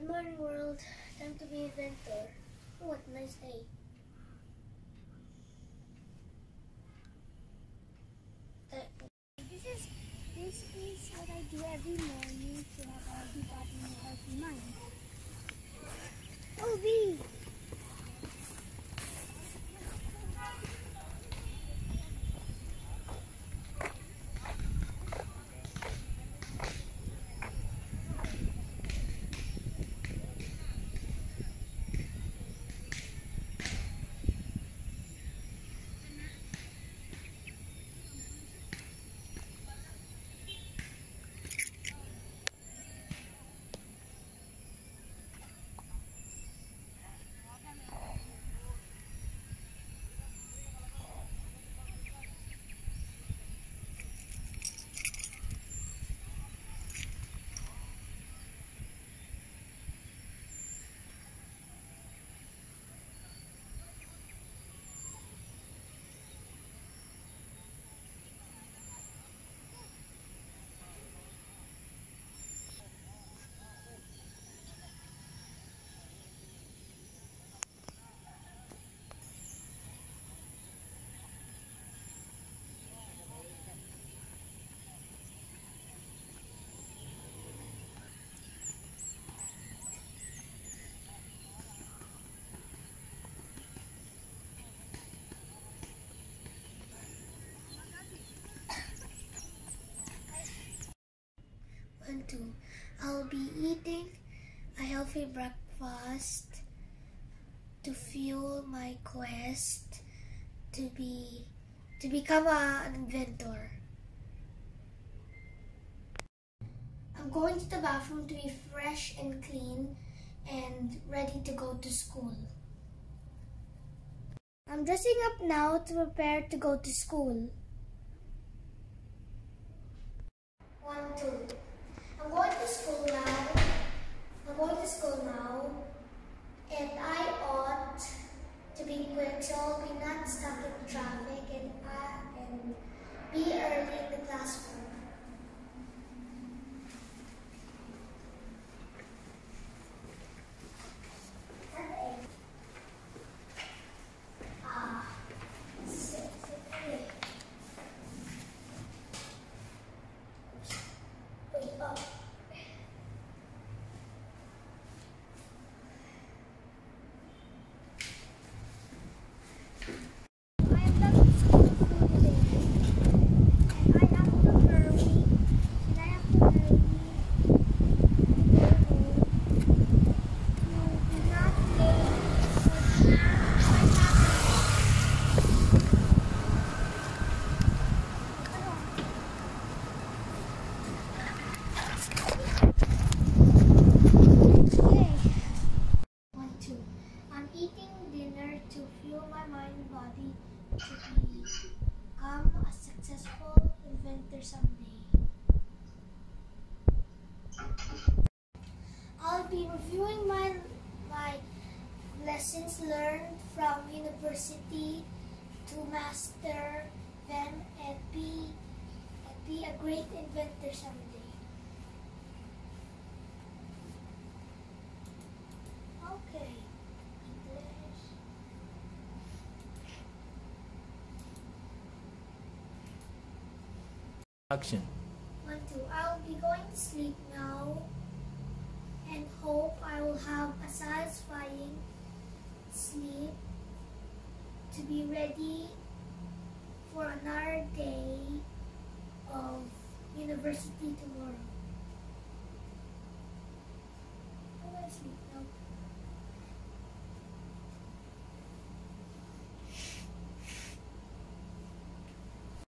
Good morning, world. Time to be inventor. Oh, what a nice day. This is this is what I do every morning to have a healthy body I'll be eating a healthy breakfast to fuel my quest to be to become a, an inventor. I'm going to the bathroom to be fresh and clean and ready to go to school. I'm dressing up now to prepare to go to school. One, two. I'm going to school now. I'm going to school now. And I ought quick so I'll be not stuck in traffic and, I, and be early in the classroom. Ah, six, eight. Wait up. I am done with school for today. And I have to hurry. And I have to hurry. to go home. To be not late. for Okay. One, two. I'm eating dinner to fuel my mind and body to become a successful inventor someday. I'll be reviewing my my lessons learned from university to master them and be and be a great inventor someday. Action. One, two. I'll be going to sleep now and hope I will have a satisfying sleep to be ready for another day of university tomorrow.